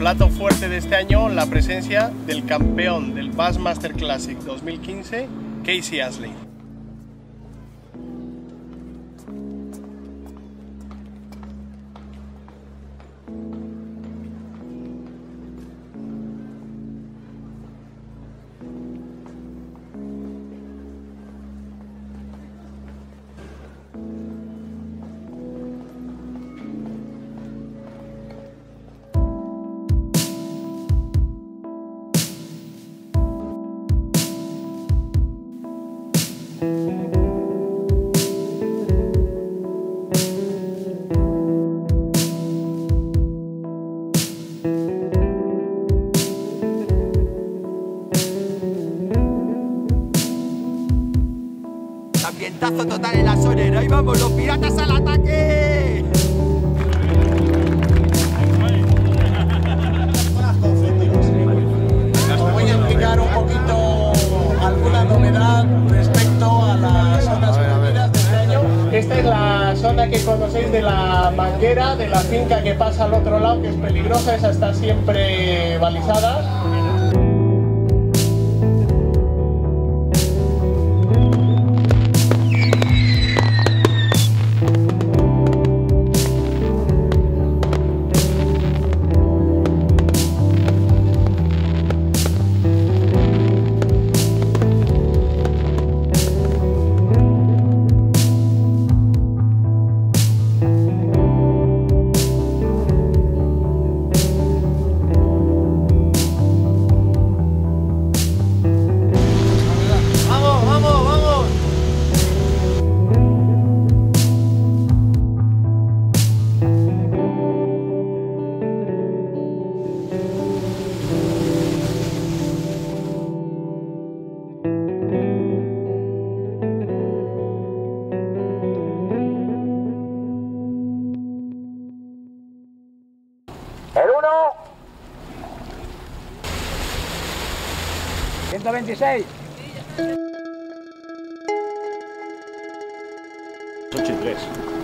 plato fuerte de este año, la presencia del campeón del Bassmaster Classic 2015, Casey Asley. Total en la sonera. ¡Ahí vamos, los piratas al ataque! Os voy a explicar un poquito alguna novedad respecto a las zonas prohibidas de este año. Esta es la zona que conocéis de la manguera, de la finca que pasa al otro lado, que es peligrosa, esa está siempre balizada. 126. 8 y 3.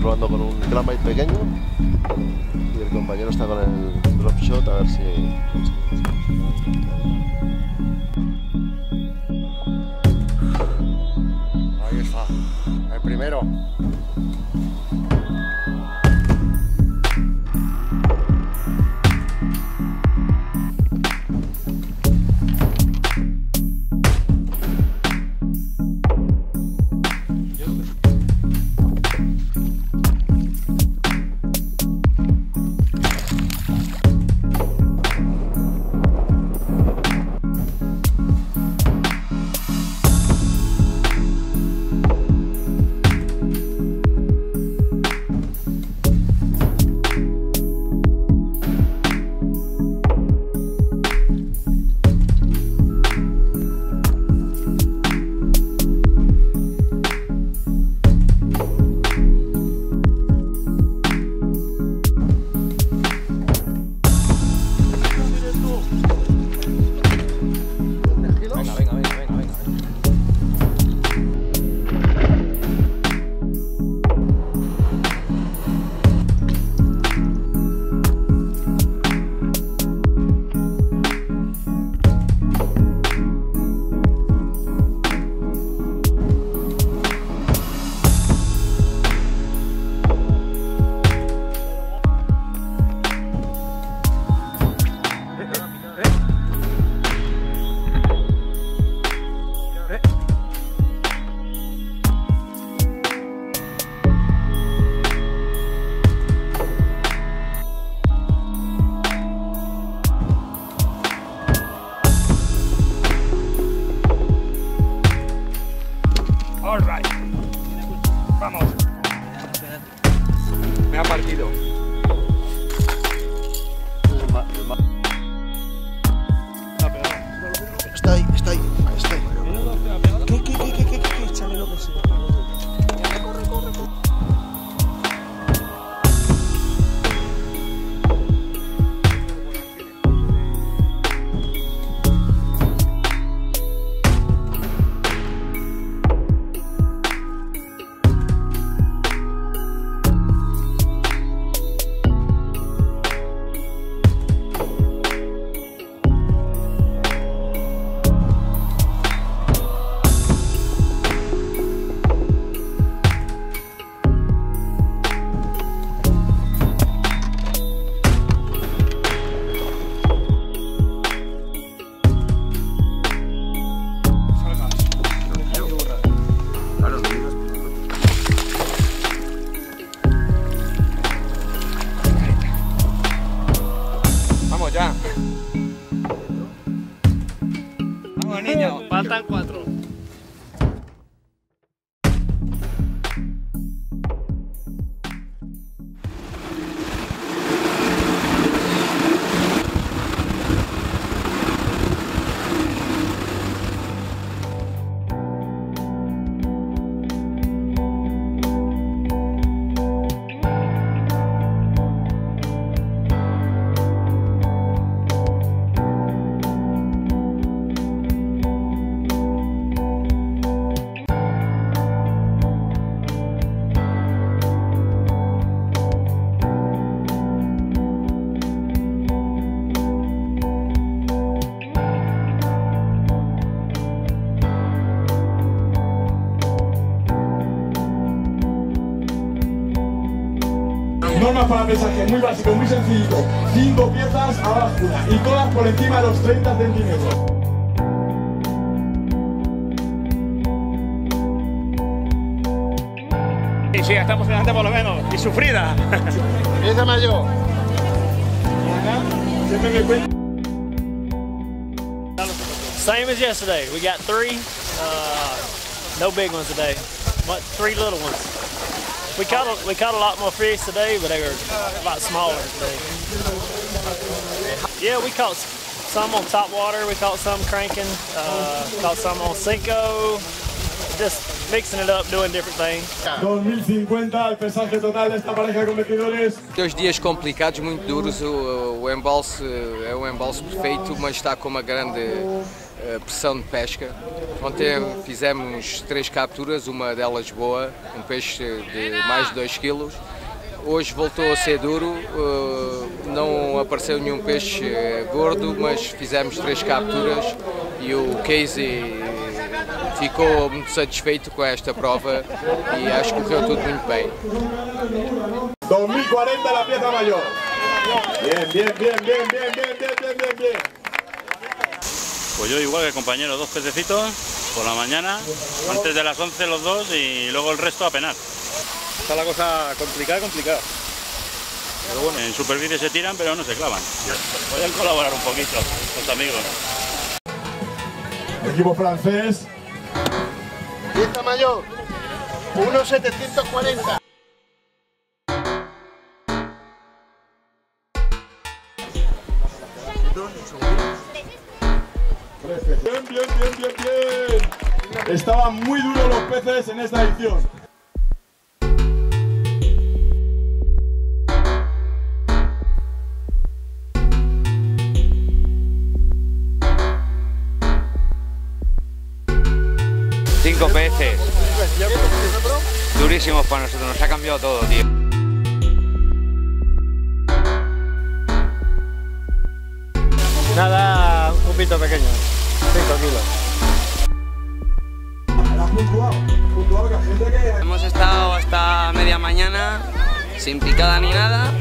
Probando con un Gramite pequeño y el compañero está con el drop shot a ver si Ahí está, el primero. ha partido. vamos ya. Vamos niños. Faltan cuatro. Pesaje, muy básico, muy sencillito. Cinco piezas a la báscula y todas por encima de los 30 centímetros. Y sí, estamos delante por lo menos. Y sufrida. Pieza mayor. Siempre me cuento. Same as yesterday. We got three. Uh, no big ones today. But three little ones. We caught a, we caught a lot more fish today, but they were a lot smaller today. Yeah, we caught some on top water. We caught some cranking. Uh, caught some on Cinco. Just mixing it up, doing different things. 2050, el pesaje total de esta pareja de competidores. Dois dias complicados, muito duros. O, o embalse é um embalse perfeito, mas está com uma grande eh, pressão de pesca. Ontem fizemos três capturas, uma delas boa, um peixe de mais de 2 kg. Hoje voltou a ser duro, eh, não apareceu nenhum peixe eh, gordo, mas fizemos três capturas e o Casey ficou muito satisfeito com esta prova e acho que correu tudo muito bem. 2040 la pieza mayor. Bien, bien, bien, bien, bien, bien, bien, bien, bien, bien. Pues yo igual que compañero, dos pececitos por la mañana, antes de las 11 los dos y luego el resto a penar. Está la cosa complicada, complicada. Pero bueno, en superficie se tiran pero no se clavan. Pueden colaborar un poquito, los amigos. Equipo francés. Pieza mayor. 1,740. Bien, bien, bien, bien, bien. Estaban muy duros los peces en esta edición. Cinco peces. Durísimos para nosotros, nos ha cambiado todo, tío. Nada, un pito pequeño. 5 kilos. Era puntuado, puntuado que hay gente que Hemos estado hasta media mañana sin picada ni nada.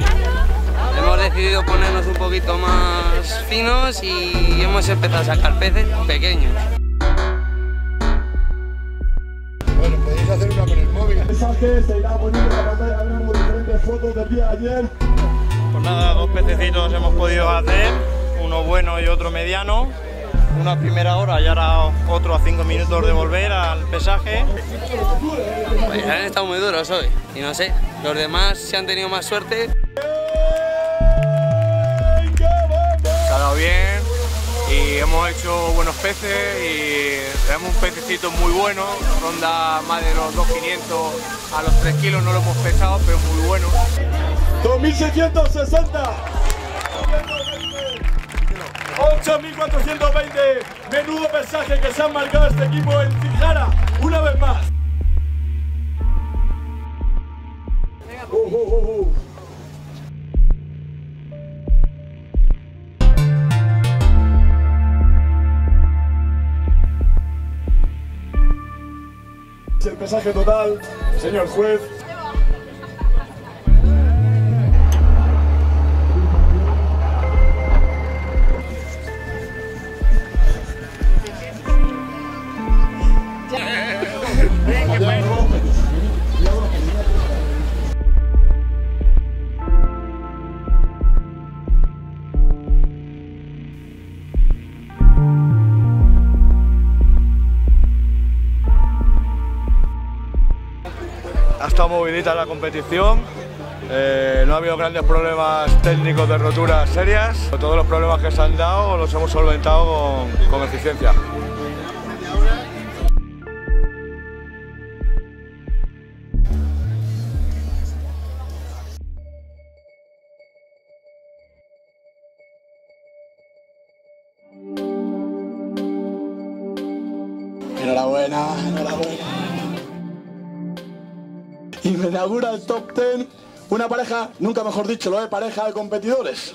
Hemos decidido ponernos un poquito más finos y hemos empezado a sacar peces pequeños. Bueno, podéis hacer una con el móvil. el pesaje se irá poniendo en la pantalla. Veremos diferentes fotos del día de ayer. Pues nada, dos pececitos hemos podido hacer, uno bueno y otro mediano. Uno a primera hora y ahora otro a cinco minutos de volver al pesaje. Pues han estado muy duros hoy y no sé, los demás se han tenido más suerte. Se ha dado bien y hemos hecho buenos peces y tenemos un pececito muy bueno, ronda más de los 2.500 a los 3 kilos, no lo hemos pesado, pero muy bueno. 2660. 8420. Menudo pesaje que se han marcado este equipo en Cijara. Una vez más. Uh. El pesaje total, señor juez. Movidita la competición. Eh, no ha habido grandes problemas técnicos de roturas serias. Todos los problemas que se han dado los hemos solventado con, con eficiencia. El top 10 una pareja, nunca mejor dicho, lo de pareja de competidores.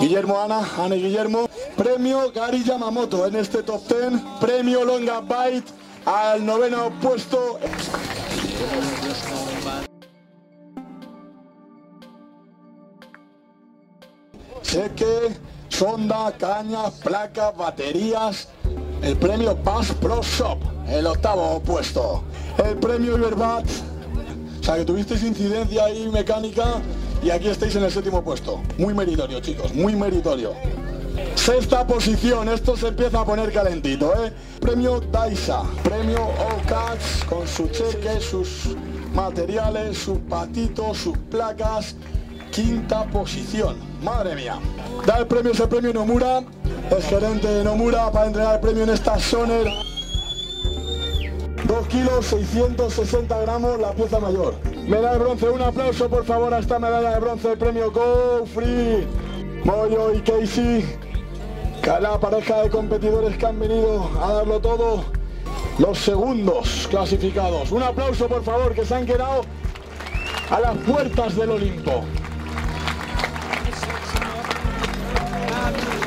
Guillermo Ana, Ana y Guillermo. Premio Gary Yamamoto en este top 10. Premio Longa Bite al noveno puesto. Cheque, sonda, cañas, placas, baterías. El premio Bass Pro Shop, el octavo puesto. El premio Iberbat, o sea que tuvisteis incidencia ahí mecánica y aquí estáis en el séptimo puesto. Muy meritorio, chicos, muy meritorio. Sexta posición, esto se empieza a poner calentito, ¿eh? Premio Daisa, premio Cats con su cheque, sus materiales, sus patitos, sus placas. Quinta posición, madre mía. Da el premio, ese premio Nomura, el gerente de Nomura para entregar el premio en esta Soner. 2 kilos 660 gramos la pieza mayor. Medalla de bronce, un aplauso por favor a esta medalla de bronce premio Go Free. Moyo y Casey, la pareja de competidores que han venido a darlo todo. Los segundos clasificados. Un aplauso por favor que se han quedado a las puertas del Olimpo.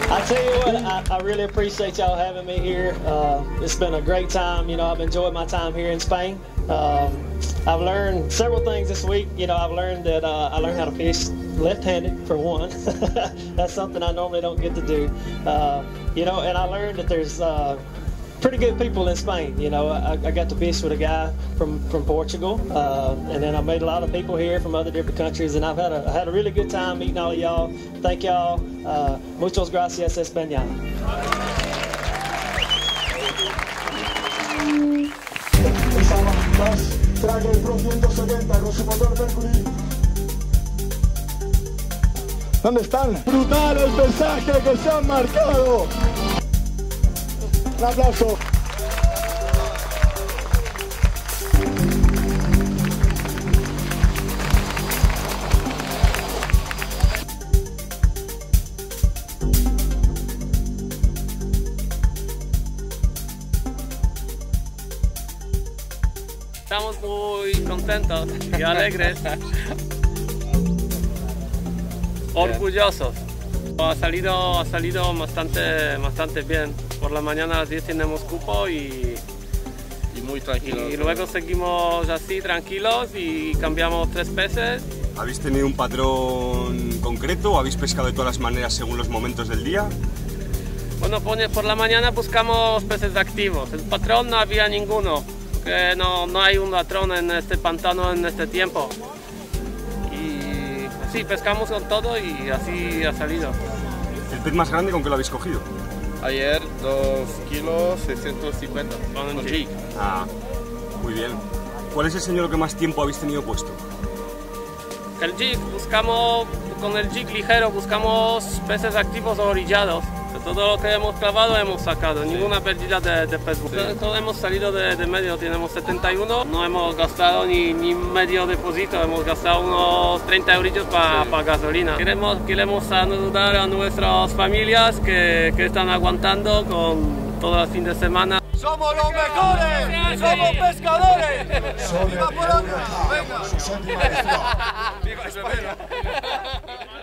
I tell you what, I, I really appreciate y'all having me here. Uh, it's been a great time. You know, I've enjoyed my time here in Spain. Um, I've learned several things this week. You know, I've learned that uh, I learned how to fish left-handed for one. That's something I normally don't get to do. Uh, you know, and I learned that there's uh, pretty good people in Spain. You know, I, I got to fish with a guy from from Portugal, uh, and then I made a lot of people here from other different countries, and I've had a I had a really good time meeting all of y'all. Thank y'all. Uh, gracias, Español. Esa más Tracker Pro 170 con su motor Mercury. ¿Dónde están? Brutal el mensaje que se han marcado. Un aplauso. Estamos muy contentos y alegres. Orgullosos. Ha salido, ha salido bastante, bastante bien. Por la mañana a las 10 tenemos cupo y, y muy tranquilo. Y luego seguimos así tranquilos y cambiamos tres peces. ¿Habéis tenido un patrón concreto o habéis pescado de todas las maneras según los momentos del día? Bueno, pone- por la mañana buscamos peces activos. El patrón no había ninguno, porque no, no hay un patrón en este pantano en este tiempo. Y así pescamos con todo y así ha salido. ¿El pez más grande con que lo habéis cogido? Ayer 2 kilos 650 con un jig. Ah, muy bien. ¿Cuál es el señor que más tiempo habéis tenido puesto? El jig, buscamos, con el jig ligero buscamos peces activos o orillados. Todo lo que hemos clavado hemos sacado, ninguna pérdida de, de pez. Todo hemos salido de, de medio, tenemos 71, no hemos gastado ni, ni medio depósito, hemos gastado unos 30 eurillos para gasolina. Queremos, queremos saludar a nuestras familias que, que están aguantando con todo el fin de semana. ¡Somos los mejores! ¡Somos pescadores! ¡Viva Polonia! ¡Venga!